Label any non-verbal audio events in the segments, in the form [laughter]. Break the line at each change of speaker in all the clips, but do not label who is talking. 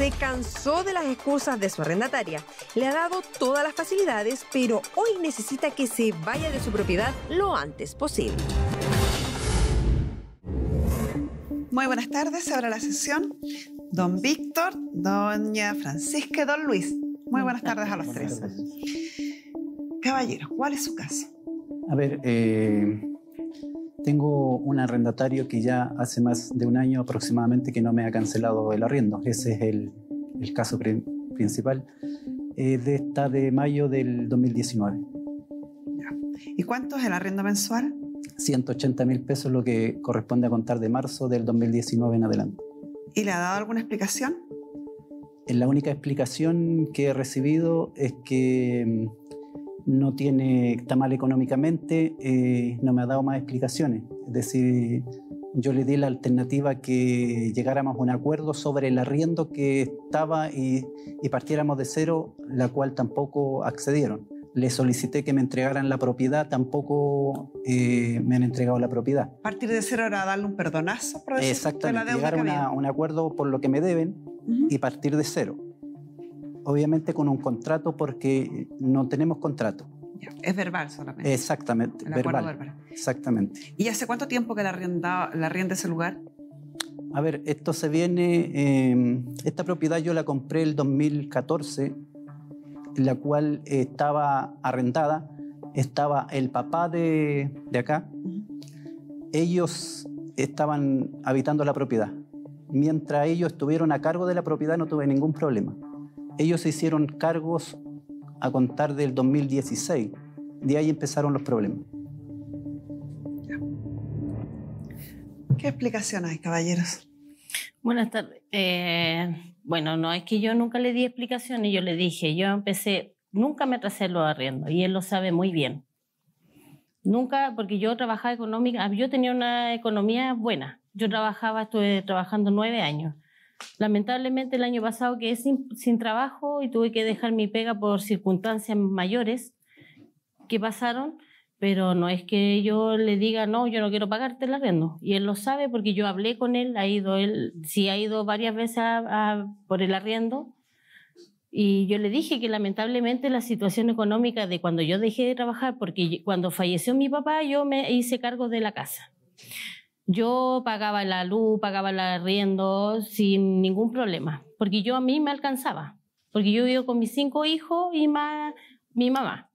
se cansó de las excusas de su arrendataria. Le ha dado todas las facilidades, pero hoy necesita que se vaya de su propiedad lo antes posible.
Muy buenas tardes, ahora la sesión. Don Víctor, doña Francisca y don Luis. Muy buenas tardes a los tres. Caballero, ¿cuál es su caso?
A ver, eh, tengo un arrendatario que ya hace más de un año aproximadamente que no me ha cancelado el arriendo. Ese es el, el caso pri- principal. Eh, de esta de mayo del 2019.
¿Y cuánto es el arriendo mensual?
180 mil pesos lo que corresponde a contar de marzo del 2019 en adelante.
¿Y le ha dado alguna explicación?
Eh, La única explicación que he recibido es que mm, no tiene, está mal económicamente, eh, no me ha dado más explicaciones. Es decir, yo le di la alternativa que llegáramos a un acuerdo sobre el arriendo que estaba y, y partiéramos de cero, la cual tampoco accedieron. Le solicité que me entregaran la propiedad, tampoco eh, me han entregado la propiedad.
Partir de cero era darle un perdonazo por decir, de la
Exactamente,
deuda
llegar a una- un acuerdo por lo que me deben y partir de cero. Obviamente con un contrato porque no tenemos contrato.
Es verbal solamente.
Exactamente,
el
verbal.
verbal.
Exactamente.
¿Y hace cuánto tiempo que le arrienda, le arrienda ese lugar?
A ver, esto se viene, eh, esta propiedad yo la compré el 2014, la cual estaba arrendada, estaba el papá de, de acá, ellos estaban habitando la propiedad. Mientras ellos estuvieron a cargo de la propiedad no tuve ningún problema. Ellos se hicieron cargos a contar del 2016. De ahí empezaron los problemas.
¿Qué explicación hay, caballeros?
Buenas tardes. Eh, bueno, no es que yo nunca le di explicaciones, yo le dije, yo empecé, nunca me atrasé los arriendos y él lo sabe muy bien. Nunca, porque yo trabajaba económica, yo tenía una economía buena. Yo trabajaba, estuve trabajando nueve años. Lamentablemente el año pasado quedé sin, sin trabajo y tuve que dejar mi pega por circunstancias mayores que pasaron, pero no es que yo le diga, no, yo no quiero pagarte el arriendo. Y él lo sabe porque yo hablé con él, ha ido él, sí ha ido varias veces a- por el arriendo. Y yo le dije que lamentablemente la situación económica de cuando yo dejé de trabajar, porque cuando falleció mi papá, yo me hice cargo de la casa. Yo pagaba la luz, pagaba el arriendo sin ningún problema, porque yo a mí me alcanzaba, porque yo vivo con mis cinco hijos y más mi mamá.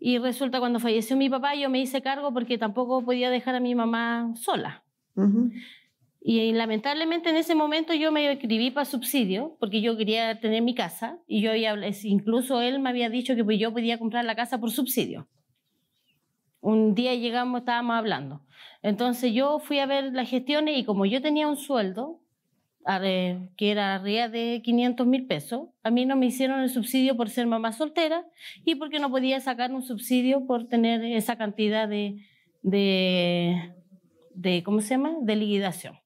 Y resulta cuando falleció mi papá, yo me hice cargo porque tampoco podía dejar a mi mamá sola. Y lamentablemente en ese momento yo me escribí para subsidio porque yo quería tener mi casa y yo había, incluso él me había dicho que pues yo podía comprar la casa por subsidio. Un día llegamos, estábamos hablando. Entonces yo fui a ver las gestiones y como yo tenía un sueldo que era arriba de 500 mil pesos, a mí no me hicieron el subsidio por ser mamá soltera y porque no podía sacar un subsidio por tener esa cantidad de, de, de ¿cómo se llama? De liquidación.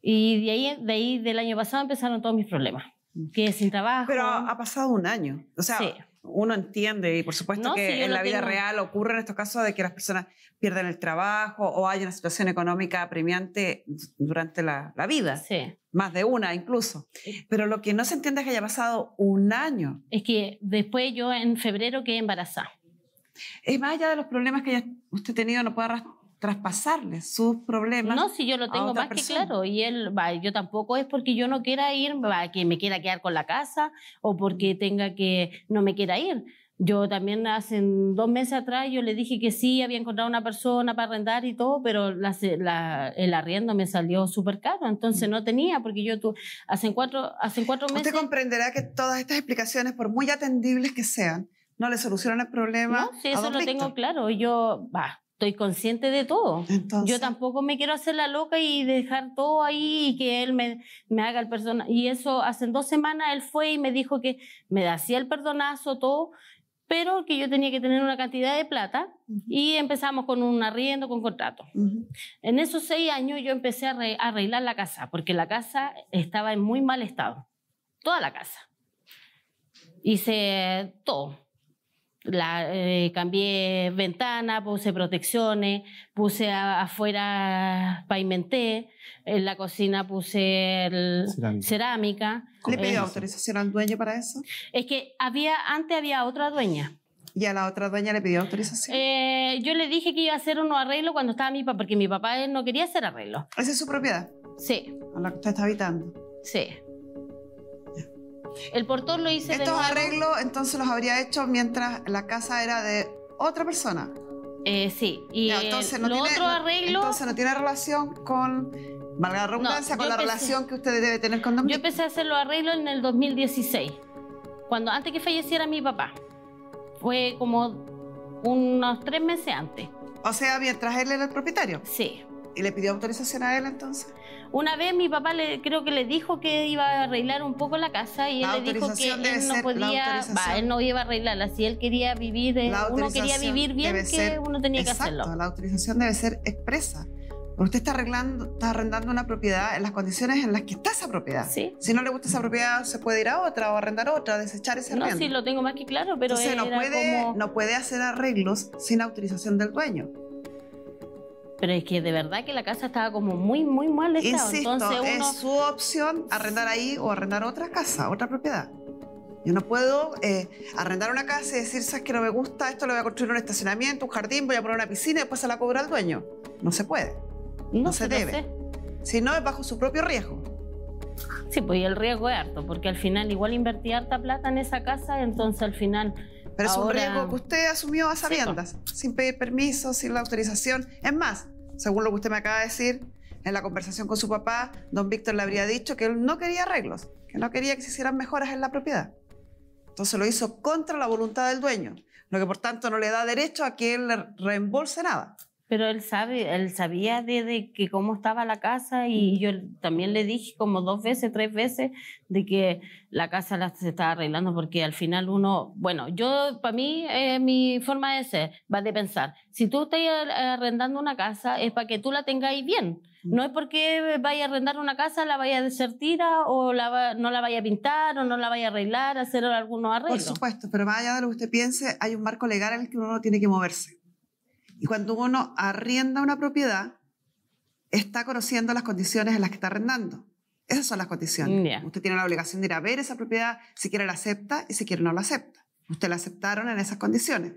Y de ahí, de ahí del año pasado empezaron todos mis problemas. Que sin trabajo.
Pero ha pasado un año. O sea,
Sí.
Uno entiende y por supuesto
No,
que en la vida
tengo.
real ocurre en estos casos de que las personas pierden el trabajo o hay una situación económica apremiante durante la, la vida.
Sí.
Más de una incluso. Pero lo que no se entiende es que haya pasado un año.
Es que después yo en febrero quedé embarazada.
Es más allá de los problemas que haya usted tenido, no puede ras- traspasarle sus problemas.
No, si yo lo tengo más que claro. Y él, va, yo tampoco es porque yo no quiera ir, va, que me quiera quedar con la casa o porque tenga que no me quiera ir. Yo también hace dos meses atrás yo le dije que sí, había encontrado una persona para arrendar y todo, pero la, la- el arriendo me salió súper caro, entonces no tenía, porque yo tu, hace, cuatro, hace cuatro meses...
Usted comprenderá que todas estas explicaciones, por muy atendibles que sean, no le solucionan el problema.
No, sí,
a
eso lo
Víctor.
tengo claro. Yo, va, estoy consciente de todo.
Entonces,
Yo tampoco me quiero hacer la loca y dejar todo ahí y que él me, me haga el perdón. Y eso hace dos semanas él fue y me dijo que me hacía el perdonazo, todo, pero que yo tenía que tener una cantidad de plata
Ujú.
y empezamos con un arriendo, con contrato.
Ujú.
En esos seis años yo empecé a arreglar la casa, porque la casa estaba en muy mal estado. Toda la casa. Hice todo. La, eh, cambié ventana, puse protecciones, puse a- afuera, pavimenté, en la cocina puse el-
Cerámica.
cerámica.
¿Le
Eh,
pidió autorización al dueño para eso?
Es que había, antes había otra dueña.
¿Y a la otra dueña le pidió autorización?
Eh, yo le dije que iba a hacer unos arreglos cuando estaba mi papá, porque mi papá no quería hacer arreglos.
Esa es su propiedad,
Sí,
a la que usted está habitando.
sí. El portón lo hice de
Estos
nuevo.
arreglos entonces los habría hecho mientras la casa era de otra persona.
Eh, sí, y
entonces no
lo
tiene,
otro arreglo,
entonces no tiene relación con, valga la redundancia,
No,
con la relación que usted debe tener con Don
yo empecé a hacer los arreglos en el 2016, cuando antes que falleciera mi papá. Fue como unos tres meses antes,
O sea, mientras él era el propietario.
sí.
¿Y le pidió autorización a él entonces?
Una vez mi papá le, creo que le dijo que iba a arreglar un poco la casa y él
La
le dijo que él no podía, va, él no iba a arreglarla. Si él quería vivir, uno quería vivir bien, que
ser-
uno tenía que
Exacto,
hacerlo.
la autorización debe ser expresa. Porque usted está arreglando, está arrendando una propiedad en las condiciones en las que está esa propiedad.
Sí.
Si no le gusta esa propiedad, se puede ir a otra o arrendar otra, desechar ese
No,
arriendo.
sí, lo tengo más que claro, pero
Entonces no puede,
como...
no puede hacer arreglos sin autorización del dueño.
Pero es que de verdad que la casa estaba como muy, muy mal estado.
Insisto,
Entonces uno...
es su opción arrendar ahí o arrendar otra casa, otra propiedad. Yo no puedo eh, arrendar una casa y decir, sabes que no me gusta, esto le voy a construir un estacionamiento, un jardín, voy a poner una piscina y después se la cobra al dueño. No se puede. no se
sí lo
debe. Si no, es bajo su propio riesgo.
Sí, pues y el riesgo es harto, porque al final igual invertí harta plata en esa casa, entonces al final...
Pero es un
Ahora-
riesgo que usted asumió a sabiendas, sin pedir permiso, sin la autorización. Es más, según lo que usted me acaba de decir, en la conversación con su papá, don Víctor le habría dicho que él no quería arreglos, que no quería que se hicieran mejoras en la propiedad. Entonces lo hizo contra la voluntad del dueño, lo que por tanto no le da derecho a que él le reembolse nada.
Pero él sabe, él sabía de, de que cómo estaba la casa y yo también le dije como dos veces, tres veces de que la casa la, se estaba arreglando porque al final uno, bueno, yo para mí eh, mi forma de ser va de pensar, si tú estás arrendando una casa es para que tú la tengáis bien. No es porque vaya a arrendar una casa, la vaya a desertira o la va- no la vaya a pintar o no la vaya a arreglar, hacer algunos
Por
arreglos.
supuesto, pero más allá de lo que usted piense, hay un marco legal en el que uno no tiene que moverse. Y cuando uno arrienda una propiedad, está conociendo las condiciones en las que está arrendando. Esas son las condiciones. Usted tiene la obligación de ir a ver esa propiedad, si quiere la acepta y si quiere no la acepta. Usted la aceptaron en esas condiciones.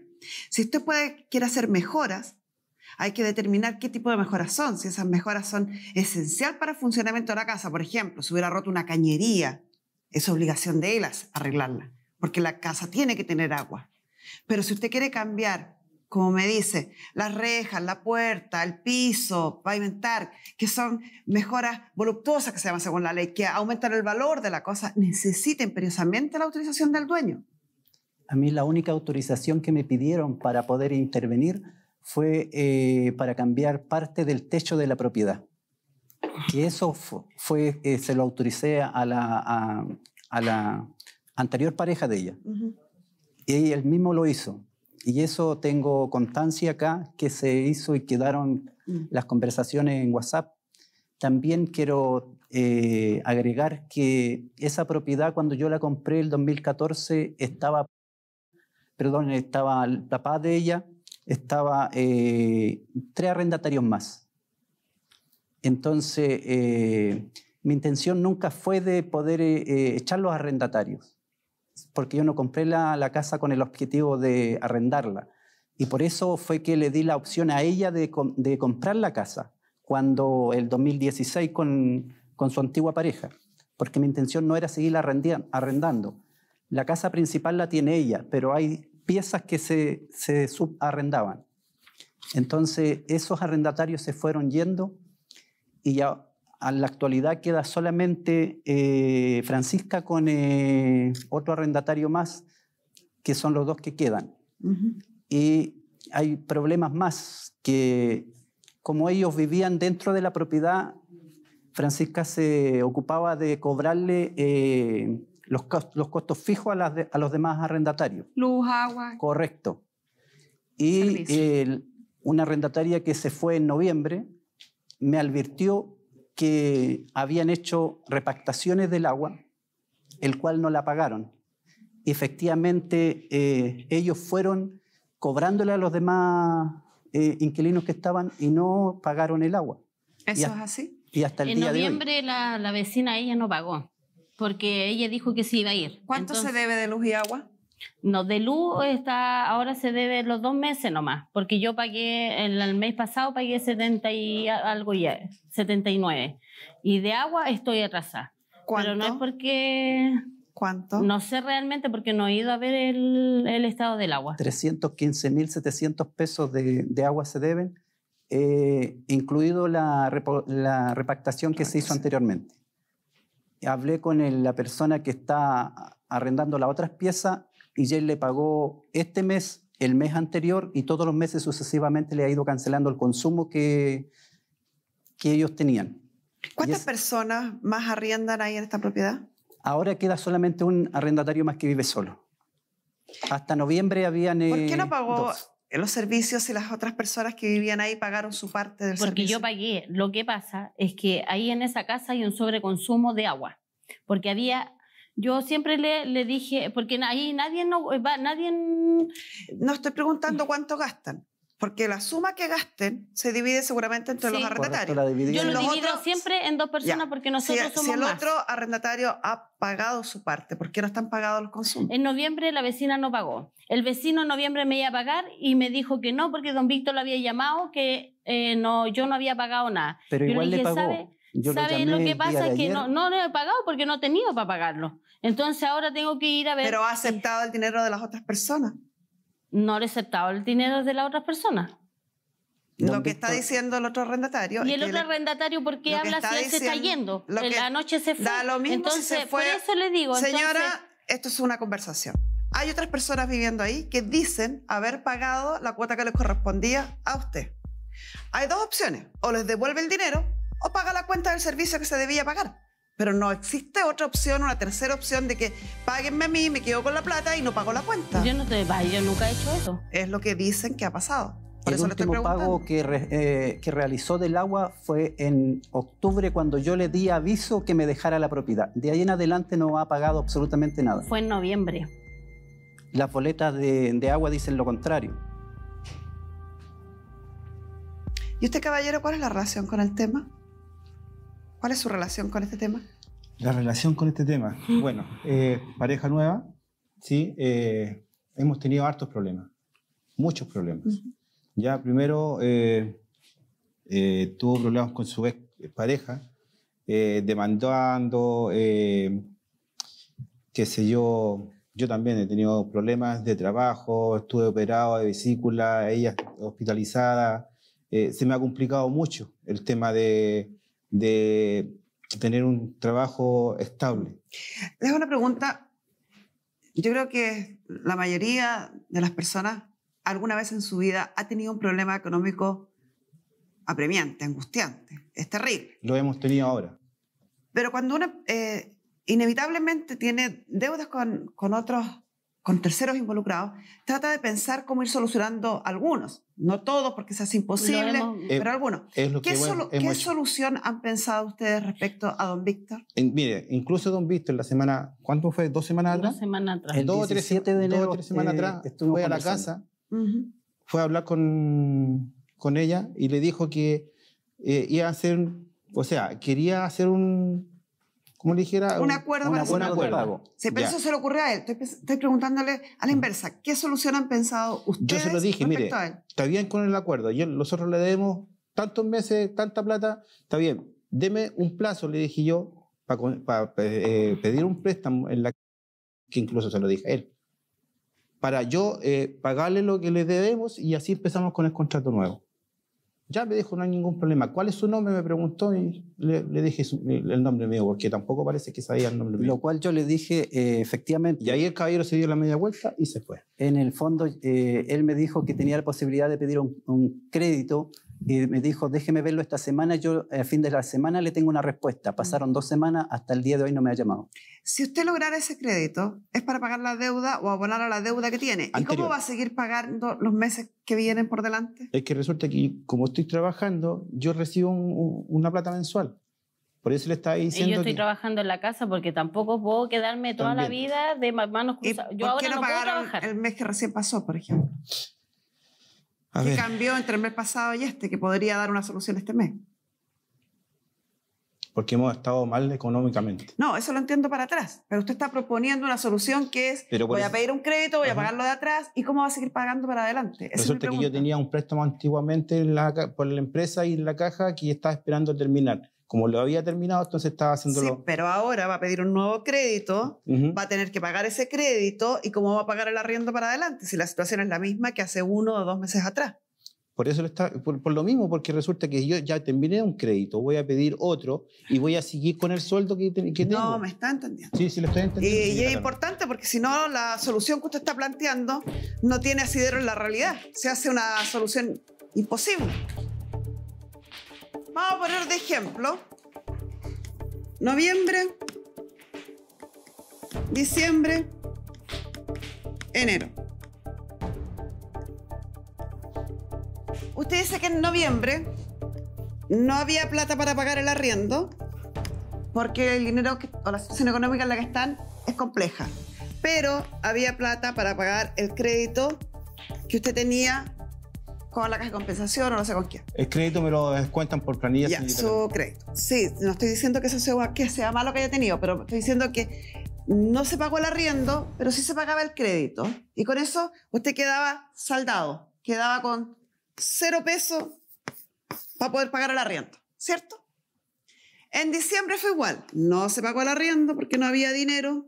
Si usted puede, quiere hacer mejoras, hay que determinar qué tipo de mejoras son. Si esas mejoras son esencial para el funcionamiento de la casa, por ejemplo, si hubiera roto una cañería, es obligación de él arreglarla, porque la casa tiene que tener agua. Pero si usted quiere cambiar, como me dice, las rejas, la puerta, el piso, pavimentar, que son mejoras voluptuosas que se llaman según la ley, que aumentan el valor de la cosa, necesita imperiosamente la autorización del dueño.
A mí la única autorización que me pidieron para poder intervenir fue eh, para cambiar parte del techo de la propiedad. Y eso fu- fue, eh, se lo autoricé a la, a, a la anterior pareja de ella. Y él mismo lo hizo. Y eso tengo constancia acá que se hizo y quedaron
Mm.
las conversaciones en WhatsApp. También quiero eh, agregar que esa propiedad cuando yo la compré el 2014 estaba, perdón, estaba el papá de ella, estaba eh, tres arrendatarios más. Entonces, eh, mi intención nunca fue de poder eh, echar los arrendatarios, porque yo no compré la, casa con el objetivo de arrendarla. Y por eso fue que le di la opción a ella de, de comprar la casa cuando el 2016 con, con su antigua pareja, porque mi intención no era seguir arrendia- arrendando. La casa principal la tiene ella, pero hay piezas que se, se subarrendaban. Entonces, esos arrendatarios se fueron yendo y ya a la actualidad queda solamente eh, Francisca con eh, otro arrendatario más, que son los dos que quedan. Y hay problemas más que, como ellos vivían dentro de la propiedad, Francisca se ocupaba de cobrarle eh, los, los costos fijos a, las de- a los demás arrendatarios.
Luz, agua.
Correcto. Y una arrendataria que se fue en noviembre me advirtió que habían hecho repactaciones del agua, el cual no la pagaron. efectivamente eh, ellos fueron cobrándole a los demás eh, inquilinos que estaban y no pagaron el agua.
¿Eso
Y
es así?
Y hasta el
En
día
noviembre la, la vecina ella no pagó, porque ella dijo que sí iba a ir.
¿Cuánto se debe de luz y agua?
No, de luz está, ahora se debe los dos meses nomás, porque yo pagué, el, el mes pasado pagué 70 y algo ya, 79. Y de agua estoy atrasada.
¿Cuánto?
Pero no es porque,
¿Cuánto?
no sé realmente porque no he ido a ver el, el estado del agua.
de hoy, 315.700 pesos de, de agua se deben, eh, incluido la, repo- la repactación que se hizo anteriormente. Hablé con el- la persona que está arrendando las otras piezas y él le pagó este mes, el mes anterior y todos los meses sucesivamente le ha ido cancelando el consumo que, que ellos tenían.
¿Cuántas
es-
personas más arriendan ahí en esta propiedad?
Ahora queda solamente un arrendatario más que vive solo. Hasta noviembre habían...
¿Por qué
eh,
no pagó
dos.
los servicios si las otras personas que vivían ahí pagaron su parte del
Porque
servicio?
yo pagué. Lo que pasa es que ahí en esa casa hay un sobreconsumo de agua. Porque había, yo siempre le, le dije, porque ahí nadie no va, nadie
No estoy preguntando cuánto gastan, porque la suma que gasten se divide seguramente entre
Sí.
los arrendatarios.
la
Yo lo
los
divido
otros-
siempre en dos personas
Ya.
porque
Si,
nosotros
si
somos
el
más.
otro arrendatario ha pagado su parte, ¿por qué no están pagados los consumos?
En noviembre la vecina no pagó. El vecino en noviembre me iba a pagar y me dijo que no porque don Víctor lo había llamado que eh, no, yo no había pagado nada.
Pero
Yo
igual
le
le
dije,
pagó.
¿sabe?
Yo lo
¿Sabe
llamé
lo
el
que
día
pasa?
de
Es que
ayer.
no, no lo he pagado porque no he tenido para pagarlo. Entonces ahora tengo que ir a ver.
Pero ha aceptado el dinero de las otras personas.
No le he aceptado el dinero de las otras personas.
Lo que está diciendo el otro arrendatario.
Y el otro
le-
arrendatario, ¿por qué habla si él se está yendo?
lo
En
que
la noche se fue.
da lo mismo si se fue.
por eso le digo.
Señora,
entonces-
esto es una conversación. Hay otras personas viviendo ahí que dicen haber pagado la cuota que les correspondía a usted. Hay dos opciones. O les devuelve el dinero o paga la cuenta del servicio que se debía pagar. Pero no existe otra opción, una tercera opción de que páguenme a mí, me quedo con la plata y no pago la cuenta.
yo no te va, yo nunca he hecho eso.
Es lo que dicen que ha pasado. Por
el
eso le estoy
último pago que, re- eh, que realizó del agua fue en octubre cuando yo le di aviso que me dejara la propiedad. De ahí en adelante no ha pagado absolutamente nada.
Fue en noviembre.
Las boletas de, de agua dicen lo contrario.
¿Y usted, caballero, cuál es la relación con el tema? ¿Cuál es su relación con este tema?
La relación con este tema. [laughs] Bueno, eh, pareja nueva, sí, eh, hemos tenido hartos problemas, muchos problemas. Ya primero eh, tuvo problemas con su ex pareja, demandando, qué sé yo, yo también he tenido problemas de trabajo, estuve operado de vesícula, ella hospitalizada, se me ha complicado mucho el tema de, de tener un trabajo estable.
Hago una pregunta. Yo creo que la mayoría de las personas alguna vez en su vida ha tenido un problema económico apremiante, angustiante. Es terrible.
Lo hemos tenido ahora.
Pero cuando uno eh, inevitablemente tiene deudas con, con otros, con terceros involucrados, trata de pensar cómo ir solucionando algunos. No todos, porque se hace imposible,
hemos-
pero algunos.
Es
¿Qué,
hemos
qué
hecho.
solución han pensado ustedes respecto a don Víctor?
En- mire, incluso Don Víctor la semana, ¿cuánto fue? ¿Dos semanas
Dos
atrás?
semanas atrás.
El
dos o tres,
17 de
dos o
enero,
tres semanas
eh,
atrás
estuvimos
fue a la casa,
Ujú.
fue a hablar con, con ella y le dijo que eh, iba a hacer, o sea, quería hacer un, ¿cómo le dijera?
Un acuerdo
Un
para
buen
acuerdo.
Sí, pero
Ya.
eso se le ocurrió a él. Estoy, estoy preguntándole a la inversa. ¿Qué solución han pensado ustedes
Yo se lo dije, mire, está bien con el acuerdo, yo, nosotros le debemos tantos meses, tanta plata, está bien, deme un plazo, le dije yo, para pedir un préstamo en la que incluso se lo dije a él, para yo eh, pagarle lo que le debemos y así empezamos con el contrato nuevo. Ya me dijo, no hay ningún problema. ¿Cuál es su nombre? Me preguntó y le, le dije su- el nombre mío, porque tampoco parece que sabía el nombre mío.
Lo cual yo le dije, eh, efectivamente,
Y ahí el caballero se dio la media vuelta y se fue.
en el fondo, eh, él me dijo que tenía la posibilidad de pedir un, un crédito y me dijo, déjeme verlo esta semana, yo al fin de la semana le tengo una respuesta. Pasaron dos semanas, hasta el día de hoy no me ha llamado.
Si usted lograra ese crédito, ¿es para pagar la deuda o abonar a la deuda que tiene? ¿Y cómo
Anterior.
va a seguir pagando los meses que vienen por delante?
Es que resulta que como estoy trabajando, yo recibo un- un- una plata mensual. Por eso le estaba
Y
diciendo
yo estoy
que-
trabajando en la casa porque tampoco puedo quedarme toda la
También.
vida de ma- manos
¿Y
cruzadas.
por
Yo ahora
no,
puedo trabajar.
el mes que recién pasó, por ejemplo?
A
¿Qué
ver,
cambió entre el mes pasado y este que podría dar una solución este mes?
porque hemos estado mal económicamente.
No, eso lo entiendo para atrás. Pero usted está proponiendo una solución que es,
Pero
voy a pedir un crédito, voy a pagarlo de atrás, ¿y cómo va a seguir pagando para adelante? Esa es
Resulta que yo tenía un préstamo antiguamente en la ca- por la empresa y en la caja que estaba esperando terminar. Como lo había terminado, entonces estaba
Sí,
haciéndolo.
pero ahora va a pedir un nuevo crédito,
Ujú.
va a tener que pagar ese crédito y cómo va a pagar el arriendo para adelante si la situación es la misma que hace uno o dos meses atrás.
Por eso lo está, por, por lo mismo, porque resulta que yo ya terminé un crédito, voy a pedir otro y voy a seguir con el sueldo que, que tengo.
No, me está entendiendo.
Sí, sí, lo estoy
Y,
entendiendo.
y
señora
es importante porque si no, la solución que usted está planteando no tiene asidero en la realidad. Se hace una solución imposible. Vamos a poner de ejemplo noviembre, diciembre, enero. Usted dice que en noviembre no había plata para pagar el arriendo porque el dinero o la situación económica en la que están es compleja. Pero había plata para pagar el crédito que usted tenía con la caja de compensación o no sé con quién.
El crédito me lo descuentan por planilla.
Ya, su crédito. Sí, no estoy diciendo que eso sea, que sea malo que haya tenido, pero estoy diciendo que no se pagó el arriendo, pero sí se pagaba el crédito. Y con eso usted quedaba saldado, quedaba con cero pesos para poder pagar el arriendo, ¿cierto? En diciembre fue igual, no se pagó el arriendo porque no había dinero,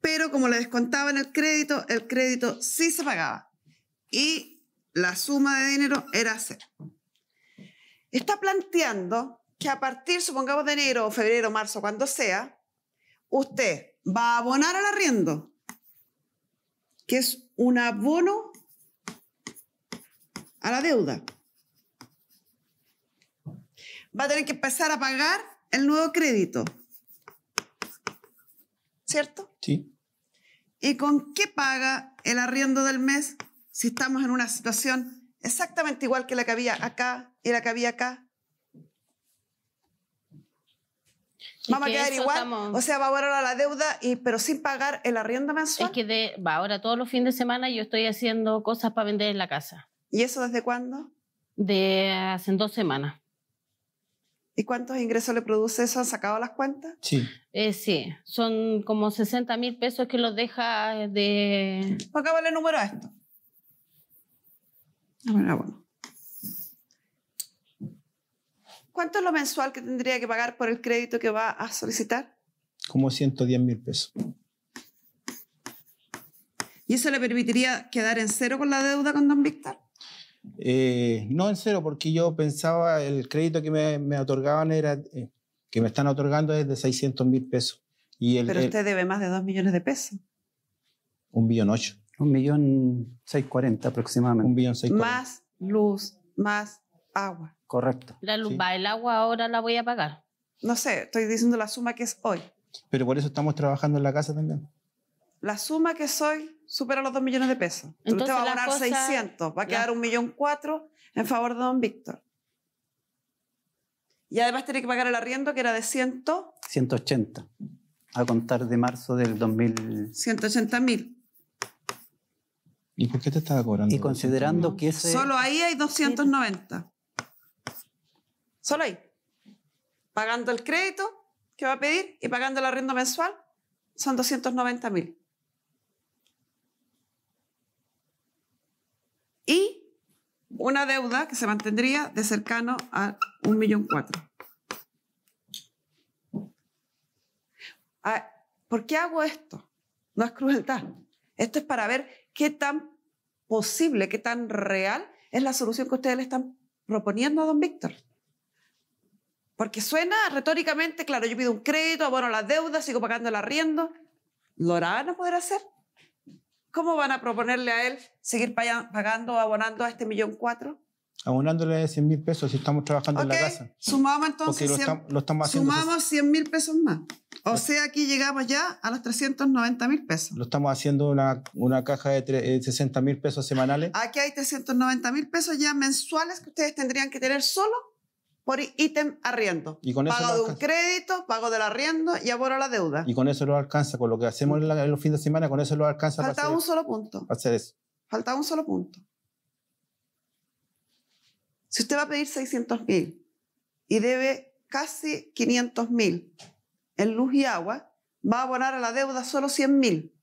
pero como le descontaban el crédito, el crédito sí se pagaba. Y la suma de dinero era cero está planteando que a partir, supongamos, de enero, febrero, marzo, cuando sea, usted va a abonar al arriendo, que es un abono a la deuda. Va a tener que empezar a pagar el nuevo crédito. ¿Cierto?
Sí.
¿Y con qué paga el arriendo del mes si estamos en una situación exactamente igual que la que había acá y la que había acá? Vamos a
que
quedar igual.
estamos-
O sea, va a a la deuda, y, pero sin pagar el arriendo mensual.
Es que de, va, ahora todos los fines de semana yo estoy haciendo cosas para vender en la casa.
¿Y eso desde cuándo?
De hace dos semanas.
¿Y cuántos ingresos le produce eso? ¿Han sacado las cuentas?
Sí.
Eh, sí, son como 60 mil pesos que los deja de...
Pongámosle número a esto. Ah, bueno, bueno. ¿Cuánto es lo mensual que tendría que pagar por el crédito que va a solicitar?
Como 110 mil pesos.
¿Y eso le permitiría quedar en cero con la deuda con don Víctor?
Eh, no en cero, porque yo pensaba el crédito que me, me otorgaban era, eh, que me están otorgando es de 600 mil pesos. Y el,
Pero
el-
usted debe más de dos millones de pesos.
un billón ocho.
Un millón seis cuarenta aproximadamente.
Un billón seis.
Más luz, más agua.
Correcto.
La luz,
Sí.
va, el agua ahora la voy a pagar.
No sé, estoy diciendo la suma que es hoy.
Pero por eso estamos trabajando en la casa también.
La suma que es hoy supera los dos millones de pesos.
Entonces,
usted va a abonar
cosa-
600, va a quedar un millón cuatro en favor de don Víctor. Y además tiene que pagar el arriendo que era de 100,
180. A contar de marzo del 2000.
180 mil.
¿Y por qué te estaba cobrando?
Y considerando que ese.
Solo ahí hay 290. Solo ahí. Pagando el crédito que va a pedir y pagando el arriendo mensual son 290 mil. Y una deuda que se mantendría de cercano a un millón cuatro. Ah, ¿Por qué hago esto? No es crueldad. Esto es para ver qué tan posible, qué tan real es la solución que ustedes le están proponiendo a don Víctor. Porque suena retóricamente, claro, yo pido un crédito, abono las deudas, sigo pagando el arriendo. ¿Lo van a poder hacer? ¿Cómo van a proponerle a él seguir pagando o abonando a este millón cuatro?
Abonándole 100 mil pesos si estamos trabajando en la casa.
sumamos entonces
lo,
100
estam- lo estamos haciendo,
sumamos 100 mil pesos más. O sea, aquí llegamos ya a los 390 mil pesos.
lo estamos haciendo una, una caja de tre- eh, 60 mil pesos semanales.
Aquí hay 390 mil pesos ya mensuales que ustedes tendrían que tener solo por ítem arriendo.
Y con eso
pago de un crédito, pago del arriendo y aboro la deuda.
Y con eso lo alcanza, con lo que hacemos en, la- en los fines de semana, con eso lo alcanza para
Falta
hacer,
un solo punto.
para hacer eso.
Falta un solo punto. Si usted va a pedir 600 mil y debe casi 500 mil en luz y agua, va a abonar a la deuda solo 100 mil.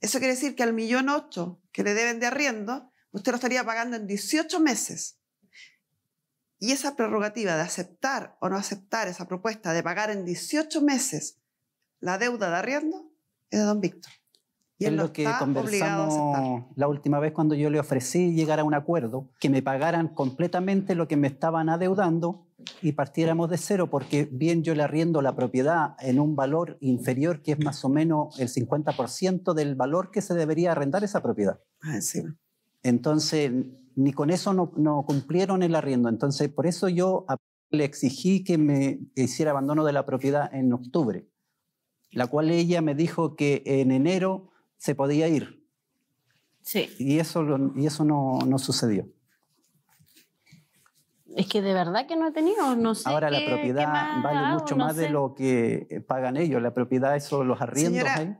Eso quiere decir que al millón ocho que le deben de arriendo, usted lo estaría pagando en 18 meses. Y esa prerrogativa de aceptar o no aceptar esa propuesta de pagar en 18 meses la deuda de arriendo es de don Víctor. Y
es lo que conversamos la última vez cuando yo le ofrecí llegar a un acuerdo, que me pagaran completamente lo que me estaban adeudando y partiéramos de cero, porque bien yo le arriendo la propiedad en un valor inferior, que es más o menos el 50% del valor que se debería arrendar esa propiedad.
Ah, encima.
Entonces, ni con eso no, no cumplieron el arriendo. Entonces, por eso yo le exigí que me hiciera abandono de la propiedad en octubre, la cual ella me dijo que en enero se podía ir.
Sí.
Y eso, lo- y eso no, no sucedió.
Es que de verdad que no he tenido, no sé.
Ahora la
qué- qué
propiedad
más
vale mucho
no
más de
sé.
lo que eh, pagan ellos. La propiedad, eso, los arriendos.
Señora,
ahí.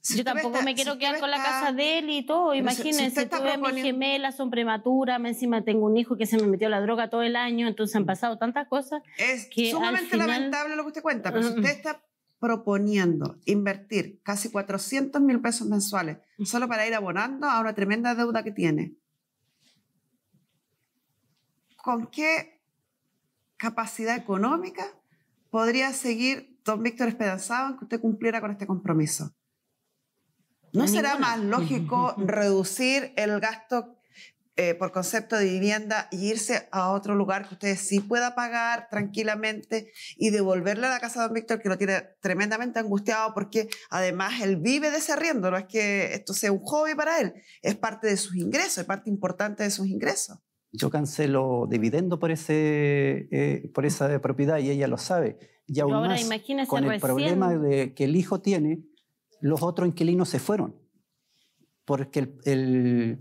Si
Yo tampoco
está-
me
si
quiero
usted
quedar con la
está-
casa de él y todo.
Si- si
Imagínense,
está
tuve mis
proponiendo-
gemelas, son prematuras, me encima tengo un hijo que se me metió la droga todo el año, entonces han pasado tantas cosas.
Es
que al
sumamente
final-
lamentable lo que usted cuenta, pero si usted está proponiendo invertir casi 400 mil pesos mensuales solo para ir abonando a una tremenda deuda que tiene, ¿con qué capacidad económica podría seguir don Víctor esperanzado en que usted cumpliera con este compromiso? ¿No será más lógico [laughs] reducir el gasto eh, por concepto de vivienda y irse a otro lugar que usted sí pueda pagar tranquilamente y devolverle a la casa de don Víctor que lo tiene tremendamente angustiado porque además él vive de ese arriendo, no es que esto sea un hobby para él, es parte de sus ingresos, es parte importante de sus ingresos.
Yo cancelo dividendo por, ese, eh, por esa propiedad y ella lo sabe. Y aún
ahora
más,
imagínese
con el
recién-
problema de que el hijo tiene, los otros inquilinos se fueron. Porque el, el-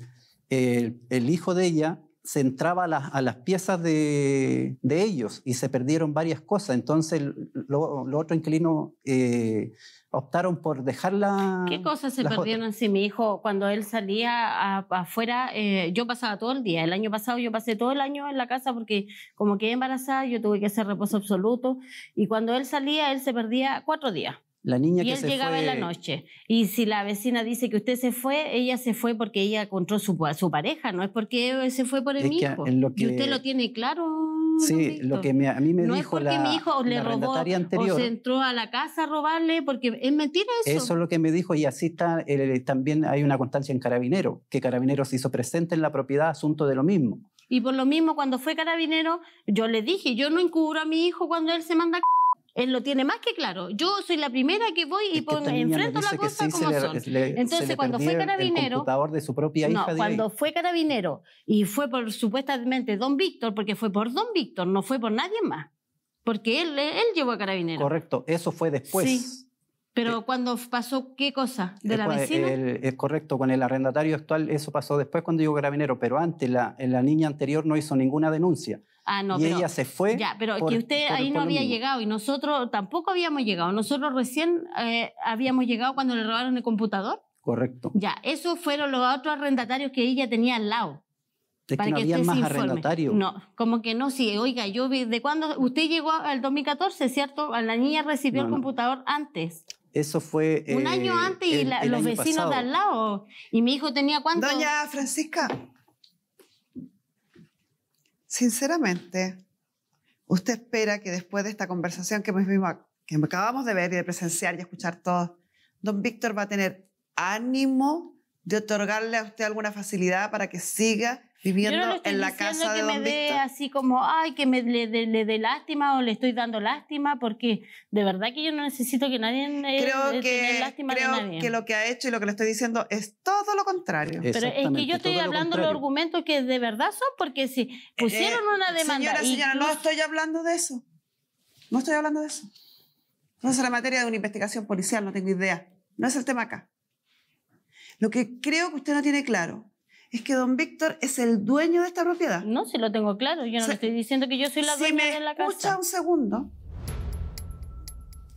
el- el hijo de ella se entraba a las, a las piezas de, de ellos y se perdieron varias cosas. Entonces lo- los otros inquilinos eh, optaron por dejarla.
¿Qué cosas se
otras.
perdieron si mi hijo, cuando él salía afuera, eh, yo pasaba todo el día? El año pasado yo pasé todo el año en la casa porque como quedé embarazada, yo tuve que hacer reposo absoluto. Y cuando él salía, él se perdía cuatro días.
La niña
Y
que
él
se
llegaba
fue,
en la noche. Y si la vecina dice que usted se fue, ella se fue porque ella encontró su, su pareja, no es porque se fue por el
Es que lo
Y usted lo tiene claro.
Sí, lo que me- a mí me
no es
dijo
porque
la,
mi hijo le robó
arrendataria
o
anterior.
se entró a la casa a robarle, porque es mentira eso.
Eso es lo que me dijo y así está, eh, también hay una constancia en Carabinero, que Carabinero se hizo presente en la propiedad asunto de lo mismo.
Y por lo mismo, cuando fue carabinero, yo le dije, yo no encubro a mi hijo cuando él se manda a c- Él lo tiene más que claro. Yo soy la primera que voy y
Es que
enfrento
sí, se
como
le-
son.
le-
Entonces, cuando fue carabinero-
El computador de su propia
No,
hija
cuando fue carabinero y fue por supuestamente don Víctor, porque fue por don Víctor, no fue por nadie más. Porque él, él llevó a carabinero.
Correcto, eso fue después.
Sí. Pero cuando pasó, ¿qué cosa? ¿De
Es
la vecina?
es correcto, con el arrendatario actual eso pasó después cuando llegó Carabinero, pero antes la, la niña anterior no hizo ninguna denuncia.
Ah, no,
y
pero...
ella se fue.
Ya, pero
por-
que usted
por-
ahí
por
no había
mismo.
llegado y nosotros tampoco habíamos llegado. Nosotros recién eh, habíamos llegado cuando le robaron el computador.
Correcto.
Ya, esos fueron los otros arrendatarios que ella tenía al lado.
Es que
para
no
que
había más
se informe.
arrendatarios.
No, como que no, sí. Oiga, yo vi, ¿de cuándo? Usted llegó al 2014, ¿cierto? La niña recibió
No,
el
no.
computador antes.
Eso fue.
Un
eh,
año antes y
el-
la-
el
los vecinos
pasado.
de al lado. Y mi hijo tenía cuánto?
Doña Francisca, sinceramente, ¿usted espera que después de esta conversación que, acabamos de ver y de presenciar y escuchar todos, don Víctor va a tener ánimo de otorgarle a usted alguna facilidad para que siga
Yo
viviendo
no le estoy
en la
diciendo
casa de
que me
don
dé
Víctor?
así como, ay, que me le dé le dé lástima o le estoy dando lástima, porque de verdad que yo no necesito que nadie eh,
Creo
eh,
que,
lástima de
creo
nadie.
que lo que ha hecho y lo que le estoy diciendo es todo lo contrario.
Es-
Pero es que yo estoy
todo lo
hablando de los argumentos que de verdad son, porque si pusieron
Eh,
una demanda.
Señora, señora, no
incluso-
estoy hablando de eso. No estoy hablando de eso. No es la materia de una investigación policial, no tengo idea. No es el tema acá. Lo que creo que usted no tiene claro es que don Víctor es el dueño de esta propiedad.
No, si lo tengo claro. Yo no le estoy diciendo que yo soy la
si
dueña
me
de la
escucha
casa.
un segundo,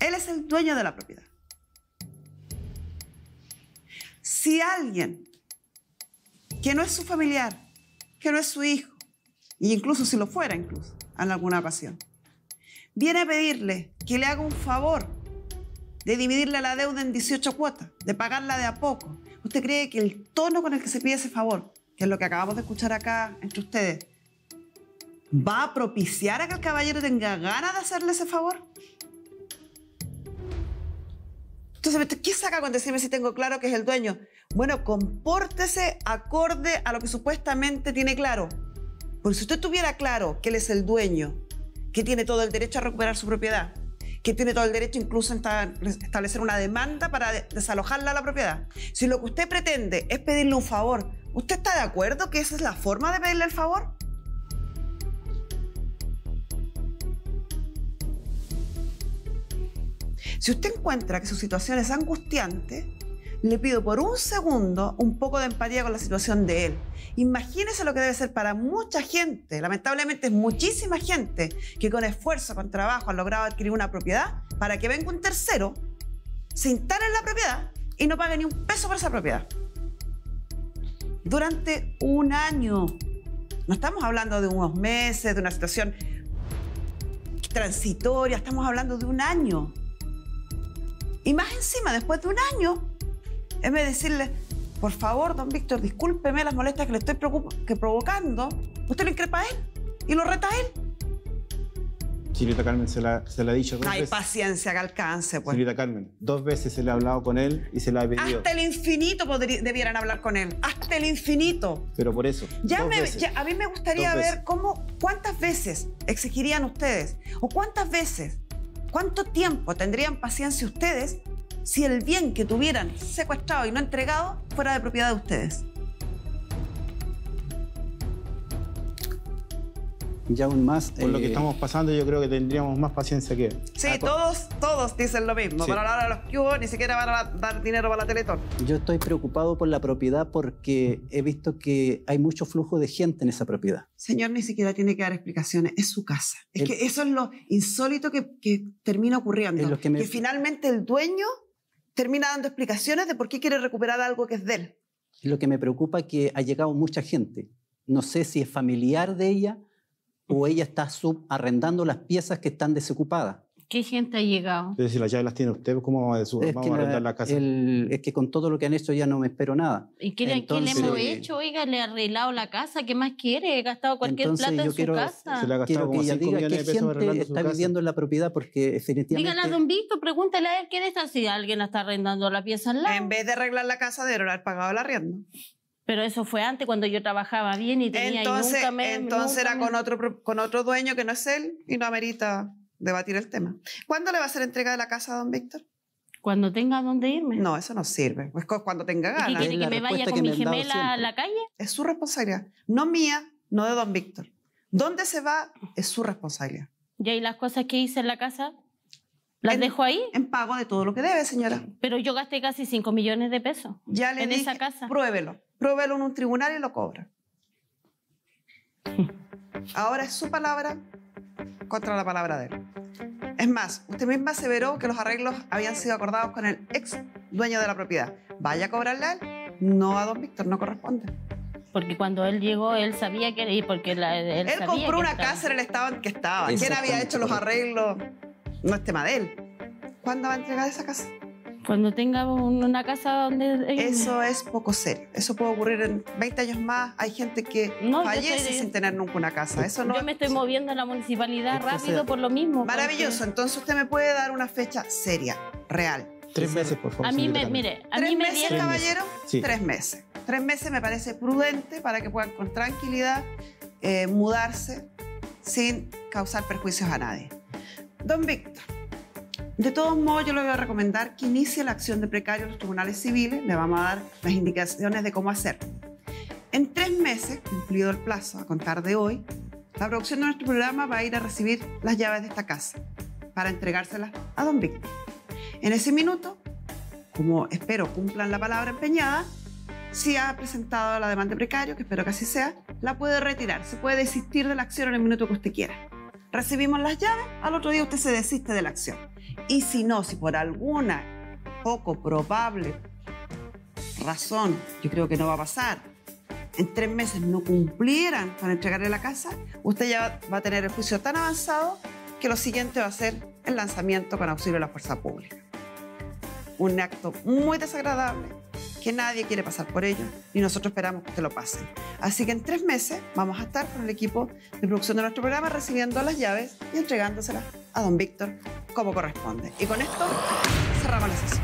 él es el dueño de la propiedad. Si alguien que no es su familiar, que no es su hijo, e incluso si lo fuera incluso en alguna ocasión, viene a pedirle que le haga un favor de dividirle la deuda en 18 cuotas, de pagarla de a poco, ¿usted cree que el tono con el que se pide ese favor, que es lo que acabamos de escuchar acá entre ustedes, va a propiciar a que el caballero tenga ganas de hacerle ese favor? Entonces, ¿qué saca con decirme si tengo claro que es el dueño? Bueno, compórtese acorde a lo que supuestamente tiene claro. Porque si usted tuviera claro que él es el dueño, que tiene todo el derecho a recuperar su propiedad, que tiene todo el derecho incluso a esta- establecer una demanda para de- desalojarla a la propiedad. Si lo que usted pretende es pedirle un favor, ¿usted está de acuerdo que esa es la forma de pedirle el favor? Si usted encuentra que su situación es angustiante, le pido por un segundo un poco de empatía con la situación de él. Imagínese lo que debe ser para mucha gente, lamentablemente es muchísima gente que con esfuerzo, con trabajo, ha logrado adquirir una propiedad para que venga un tercero, se instale en la propiedad y no pague ni un peso por esa propiedad. Durante un año. No estamos hablando de unos meses, de una situación transitoria, estamos hablando de un año. Y más encima, después de un año, en vez de decirle, por favor, don Víctor, discúlpeme las molestias que le estoy que provocando, usted lo increpa a él y lo reta a él.
Señorita Carmen se la, se la ha dicho dos
hay
veces.
paciencia que alcance, pues.
Señorita Carmen, dos veces se le ha hablado con él y se le ha pedido.
Hasta el infinito debieran hablar con él. Hasta el infinito.
Pero por eso.
Ya me- ya- a mí me gustaría
Dos
ver
veces.
cómo, cuántas veces exigirían ustedes o cuántas veces, cuánto tiempo tendrían paciencia ustedes si el bien que tuvieran secuestrado y no entregado fuera de propiedad de ustedes.
Y aún más.
Por lo que
eh,
estamos pasando, yo creo que tendríamos más paciencia que.
Sí,
Ah,
todos, todos dicen lo mismo.
Sí.
Para la hora de los que hubo, ni siquiera van a dar dinero para la Teletón.
Yo estoy preocupado por la propiedad porque he visto que hay mucho flujo de gente en esa propiedad.
Señor, ni siquiera tiene que dar explicaciones. Es su casa. Es
El-
que eso es lo insólito que, que termina ocurriendo.
Es lo que me-
finalmente el dueño termina dando explicaciones de por qué quiere recuperar algo que es de él.
Lo que me preocupa es que ha llegado mucha gente. No sé si es familiar de ella o ella está subarrendando las piezas que están desocupadas.
¿Qué gente ha llegado?
Entonces, si las llaves las tiene usted, ¿cómo vamos a, su-
Es
vamos
que,
a
la-
arrendar la casa?
el- es que con todo lo que han hecho ya no me espero nada.
¿Y qué, le- qué le
Entonces-
hemos hecho? Oiga, le he arreglado la casa. ¿Qué más quiere? He gastado cualquier
Entonces,
plata
yo
en
quiero-
su casa.
Se le ha gastado
Quiero que
como
ella
5
diga
millones
qué
de pesos arreglando
gente está viviendo en la propiedad porque definitivamente...
Dígale a don Víctor, pregúntale a él quién está. Si alguien la está arrendando la pieza al lado.
En vez de arreglar la casa, debieron haber pagado el arriendo.
Pero eso fue antes cuando yo trabajaba bien y tenía
Entonces,
y nunca me.
entonces
nunca
era
me-
con otro, con otro dueño que no es él y no amerita debatir el tema. ¿Cuándo le va a hacer entrega de la casa a don Víctor?
Cuando tenga dónde irme.
No, eso no sirve. Pues cu- cuando tenga
¿Y qué
ganas.
quiere
Es
que me vaya con
que
mi gemela a la calle?
Es su responsabilidad. No mía, no de don Víctor. ¿Dónde se va? Es su responsabilidad.
Y ahí las cosas que hice en la casa, las
En-
dejo ahí.
En pago de todo lo que debe, señora.
Pero yo gasté casi 5 millones de pesos.
Ya le
En
dije,
esa casa.
pruébelo. Pruébelo en un tribunal y lo cobra. Ahora es su palabra contra la palabra de él. Es más, usted misma aseveró que los arreglos habían sido acordados con el ex dueño de la propiedad. Vaya a cobrarle a él, no a don Víctor, no corresponde.
Porque cuando él llegó, él sabía que y porque la- él,
Él
sabía
compró
que
una
estaba-
casa en el estado en que estaba. ¿Quién había hecho los arreglos? No es tema de él. ¿Cuándo va a entregar esa casa?
Cuando tenga un- una casa donde
Eso es poco serio. Eso puede ocurrir en 20 años más. Hay gente que
No,
fallece
estoy
sin tener nunca una casa. Eso no
yo me estoy moviendo en la municipalidad rápido por lo mismo. porque
Maravilloso. Entonces usted me puede dar una fecha seria, real.
Tres meses, por favor.
A mí me, mire, a
¿Tres
mí me
meses,
dieron
caballero?
Sí.
Tres meses. Tres meses me parece prudente para que puedan con tranquilidad eh, mudarse sin causar perjuicios a nadie. Don Víctor, de todos modos yo le voy a recomendar que inicie la acción de precario en los tribunales civiles. Le vamos a dar las indicaciones de cómo hacerlo. En tres meses, cumplido el plazo a contar de hoy, la producción de nuestro programa va a ir a recibir las llaves de esta casa para entregárselas a don Víctor. En ese minuto, como espero cumplan la palabra empeñada, si ha presentado la demanda de precario, que espero que así sea, la puede retirar. Se puede desistir de la acción en el minuto que usted quiera. Recibimos las llaves, al otro día usted se desiste de la acción. Y si no, si por alguna poco probable razón, yo creo que no va a pasar, en tres meses no cumplieran para entregarle la casa, usted ya va a tener el juicio tan avanzado que lo siguiente va a ser el lanzamiento con auxilio de la fuerza pública. Un acto muy desagradable que nadie quiere pasar por ello y nosotros esperamos que usted lo pase. Así que en tres meses vamos a estar con el equipo de producción de nuestro programa recibiendo las llaves y entregándoselas a don Víctor como corresponde. Y con esto cerramos la sesión.